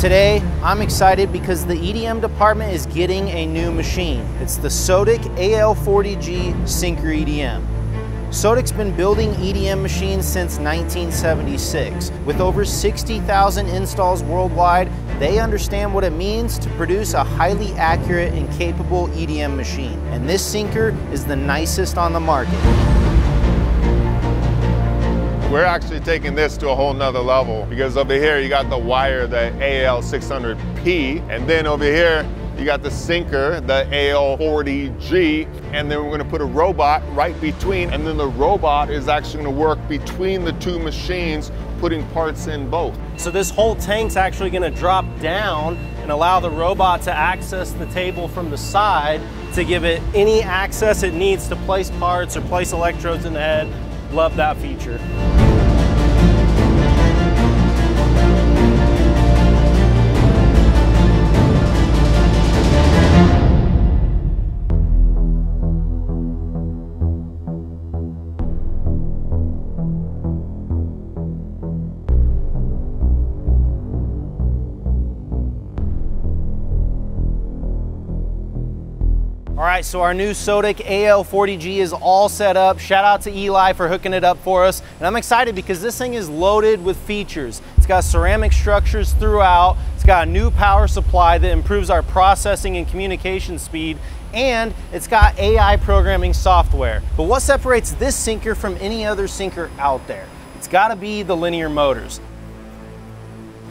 Today, I'm excited because the EDM department is getting a new machine. It's the Sodick AL40G Sinker EDM. Sodick's been building EDM machines since 1976. With over 60,000 installs worldwide, they understand what it means to produce a highly accurate and capable EDM machine. And this sinker is the nicest on the market. We're actually taking this to a whole nother level because over here you got the wire, the AL600P, and then over here you got the sinker, the AL40G, and then we're gonna put a robot right between, and then the robot is actually gonna work between the two machines, putting parts in both. So this whole tank's actually gonna drop down and allow the robot to access the table from the side to give it any access it needs to place parts or place electrodes in the head. Love that feature. Right, so our new Sodick AL40G is all set up. Shout out to Eli for hooking it up for us. And I'm excited because this thing is loaded with features. It's got ceramic structures throughout. It's got a new power supply that improves our processing and communication speed. And it's got AI programming software. But what separates this sinker from any other sinker out there? It's gotta be the linear motors.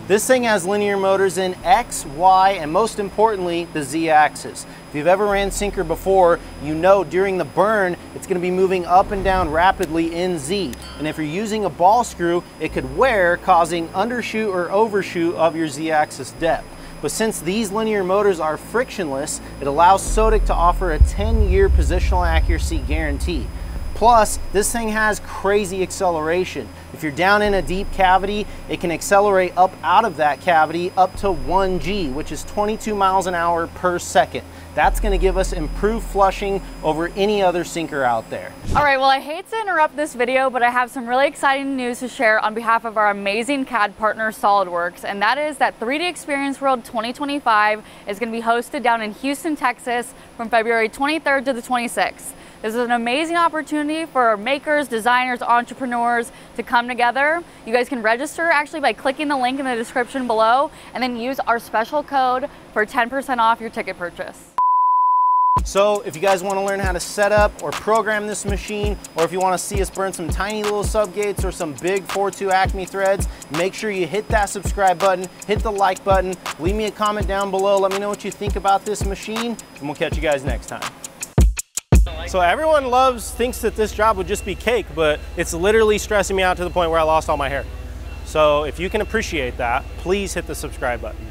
This thing has linear motors in X, Y, and most importantly, the Z axis. If you've ever ran sinker before, you know during the burn, it's gonna be moving up and down rapidly in Z. And if you're using a ball screw, it could wear, causing undershoot or overshoot of your Z axis depth. But since these linear motors are frictionless, it allows Sodick to offer a 10 year positional accuracy guarantee. Plus, this thing has crazy acceleration. If you're down in a deep cavity, it can accelerate up out of that cavity up to 1G, which is 22 miles an hour per second. That's gonna give us improved flushing over any other sinker out there. All right, well, I hate to interrupt this video, but I have some really exciting news to share on behalf of our amazing CAD partner, SolidWorks, and that is that 3D Experience World 2025 is gonna be hosted down in Houston, Texas from February 23rd to the 26th. This is an amazing opportunity for makers, designers, entrepreneurs to come together. You guys can register actually by clicking the link in the description below and then use our special code for 10% off your ticket purchase. So if you guys want to learn how to set up or program this machine, or if you want to see us burn some tiny little subgates or some big 4.2 Acme threads, make sure you hit that subscribe button, hit the like button, leave me a comment down below, let me know what you think about this machine, and we'll catch you guys next time. So everyone loves, thinks that this job would just be cake, but it's literally stressing me out to the point where I lost all my hair. So if you can appreciate that, please hit the subscribe button.